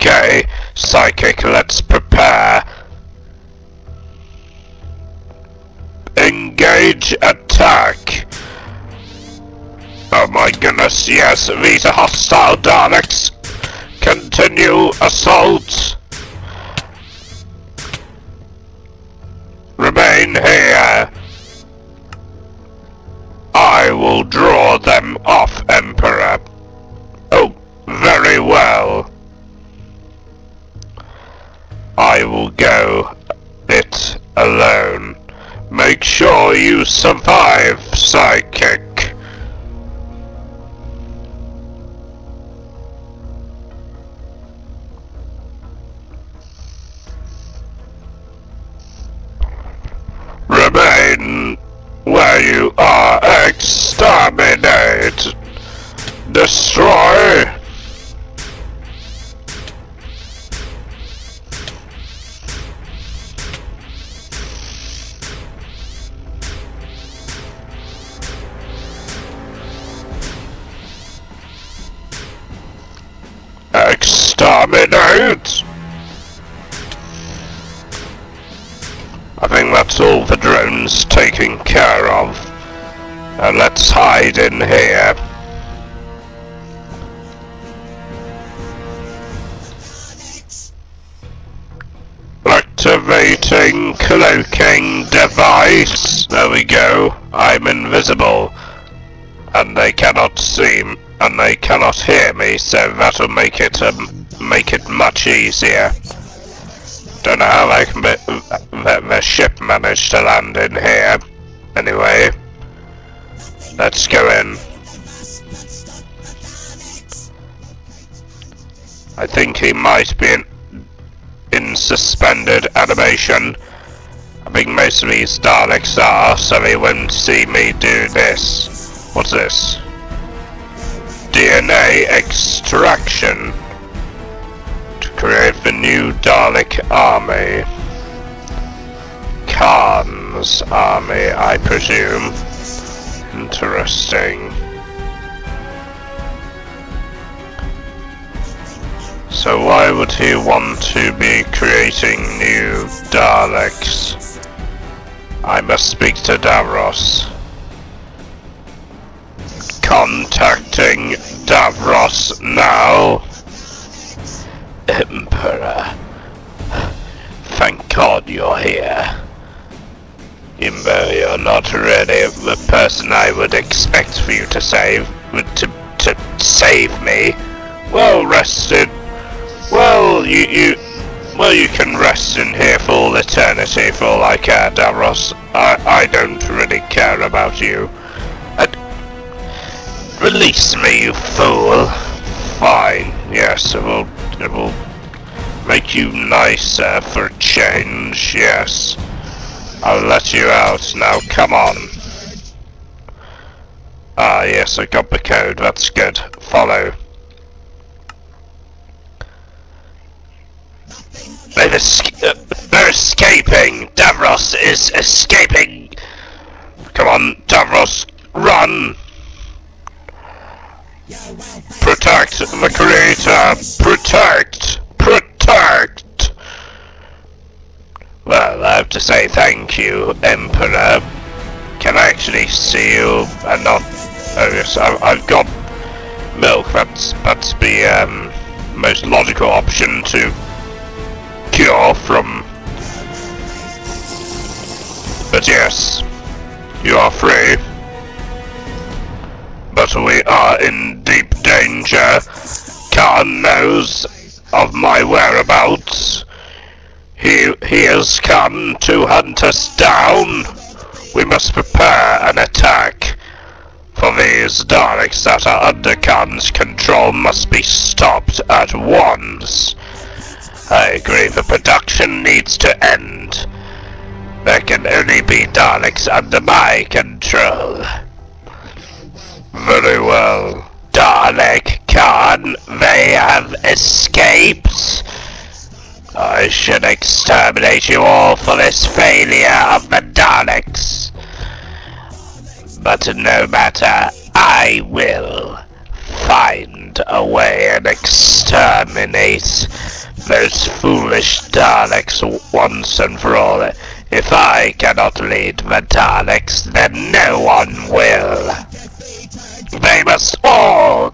Okay, Psychic, let's prepare. Engage attack. Oh my goodness, yes, these are hostile Daleks. Continue assault. Remain here. I will draw them off, Make sure you survive, Psychic. Exterminate! I think that's all the drones taken care of. Now let's hide in here. Activating cloaking device. There we go. I'm invisible. And they cannot see m- and they cannot hear me, so that'll make it um, make it much easier. Don't know how they can be, the, the ship managed to land in here. Anyway, let's go in. I think he might be in, in suspended animation. I think most of these Daleks are, so he won't see me do this. What's this? DNA extraction to create the new Dalek army. Khan's army, I presume. Interesting. So why would he want to be creating new Daleks? I must speak to Davros. Contacting Davros now. Emperor. Thank God you're here. Imber, you're not really the person I would expect for you to save. To, to save me. Well rested. Well, you, you, well, you can rest in here for all eternity for all I care, Davros. I, I don't really care about you. And release me, you fool. Fine. Yes, it will, it will make you nicer for change. Yes. I'll let you out now. Come on. Ah, yes, I got the code. That's good. Follow. They've esca- they're escaping! Davros is escaping! Come on, Davros, run! Protect the creator! Protect! Protect! Well, I have to say thank you, Emperor. Can I actually see you and not... Oh yes, I've, got milk. That's, that's the um, most logical option to cure from... But yes, you are free. But we are in deep danger. Khan knows of my whereabouts. He, he has come to hunt us down. We must prepare an attack. For these Daleks that are under Khan's control must be stopped at once. I agree the production needs to end. There can only be Daleks under my control. Very well. Dalek Khan, they have escaped. I should exterminate you all for this failure of the Daleks. But no matter, I will find a way and exterminate those foolish Daleks once and for all. If I cannot lead the Daleks, then no one will. Must all